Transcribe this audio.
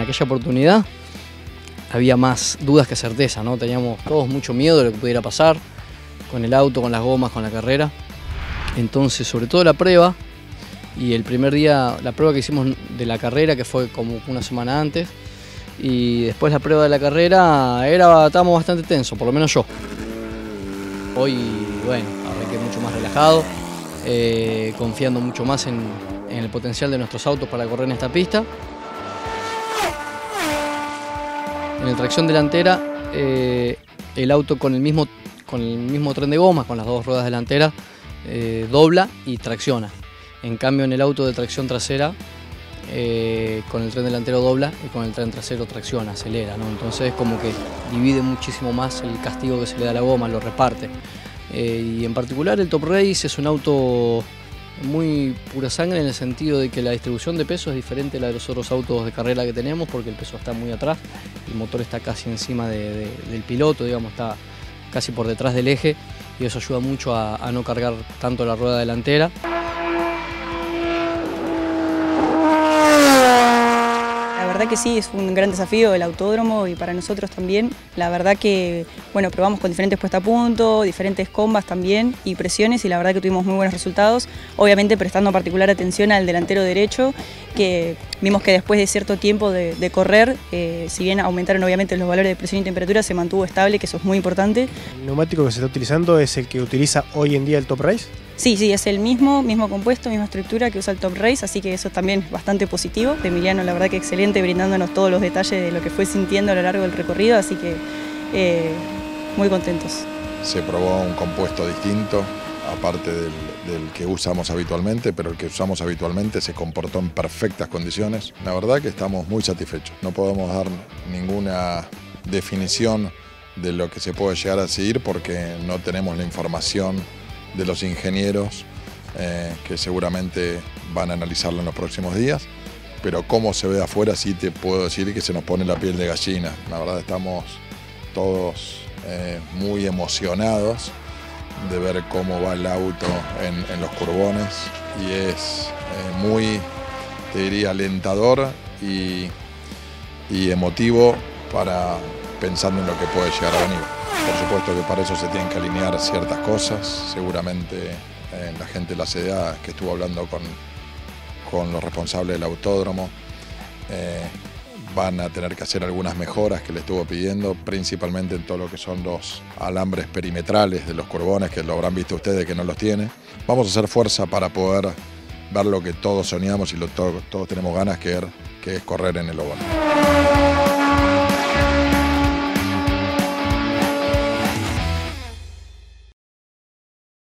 aquella oportunidad había más dudas que certeza, ¿no? Teníamos todos mucho miedo de lo que pudiera pasar con el auto, con las gomas, con la carrera. Entonces, sobre todo la prueba y el primer día, la prueba que hicimos de la carrera, que fue como una semana antes, y después la prueba de la carrera, era, estábamos bastante tensos, por lo menos yo. Hoy, bueno, arranqué mucho más relajado, eh, confiando mucho más en, en el potencial de nuestros autos para correr en esta pista. En el tracción delantera, eh, el auto con el, mismo, con el mismo tren de gomas, con las dos ruedas delanteras, eh, dobla y tracciona. En cambio, en el auto de tracción trasera, eh, con el tren delantero dobla y con el tren trasero tracciona, acelera. ¿no? Entonces, como que divide muchísimo más el castigo que se le da a la goma, lo reparte. y en particular, el Top Race es un auto muy pura sangre en el sentido de que la distribución de peso es diferente a la de los otros autos de carrera que tenemos porque el peso está muy atrás, el motor está casi encima del piloto, digamos, está casi por detrás del eje y eso ayuda mucho a no cargar tanto la rueda delantera. Verdad que sí, es un gran desafío el autódromo y para nosotros también. La verdad que, bueno, probamos con diferentes puestas a punto, diferentes combas también y presiones y la verdad que tuvimos muy buenos resultados. Obviamente prestando particular atención al delantero derecho, que vimos que después de cierto tiempo de, correr, eh, si bien aumentaron obviamente los valores de presión y temperatura, se mantuvo estable, que eso es muy importante. ¿El neumático que se está utilizando es el que utiliza hoy en día el Top Race? Sí, sí, es el mismo, mismo compuesto, misma estructura que usa el Top Race, así que eso también es bastante positivo. Emiliano, la verdad que excelente, brindándonos todos los detalles de lo que fue sintiendo a lo largo del recorrido, así que eh, muy contentos. Se probó un compuesto distinto, aparte del, del, que usamos habitualmente, pero el que usamos habitualmente se comportó en perfectas condiciones. La verdad que estamos muy satisfechos. No podemos dar ninguna definición de lo que se puede llegar a seguir porque no tenemos la información de los ingenieros eh, que seguramente van a analizarlo en los próximos días. Pero cómo se ve afuera sí te puedo decir que se nos pone la piel de gallina. La verdad estamos todos eh, muy emocionados de ver cómo va el auto en, los curbones y es eh, muy, te diría, alentador y, y emotivo para pensando en lo que puede llegar a venir. Por supuesto que para eso se tienen que alinear ciertas cosas. Seguramente eh, la gente de la CDA que estuvo hablando con, con los responsables del autódromo eh, van a tener que hacer algunas mejoras que le estuvo pidiendo, principalmente en todo lo que son los alambres perimetrales de los curbones, que lo habrán visto ustedes que no los tiene. Vamos a hacer fuerza para poder ver lo que todos soñamos y lo, todos tenemos ganas, que, que es correr en el oval.